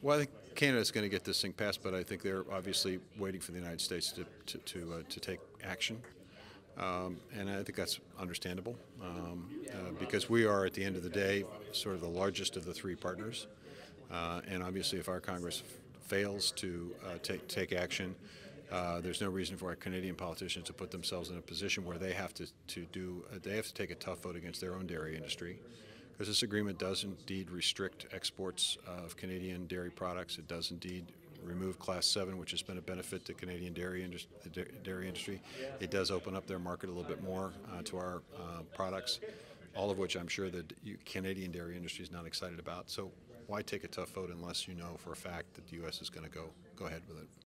Well, I think Canada's going to get this thing passed, but I think they're obviously waiting for the United States to to to, uh, to take action, um, and I think that's understandable um, uh, because we are, at the end of the day, sort of the largest of the three partners, uh, and obviously, if our Congress fails to uh, take take action. Uh, there's no reason for our Canadian politicians to put themselves in a position where they have to, to do they have to take a tough vote against their own dairy industry because this agreement does indeed restrict exports of Canadian dairy products. It does indeed remove Class 7, which has been a benefit to Canadian dairy, dairy industry. It does open up their market a little bit more uh, to our uh, products, all of which I'm sure the Canadian dairy industry is not excited about. So why take a tough vote unless you know for a fact that the U.S. is going to go go ahead with it?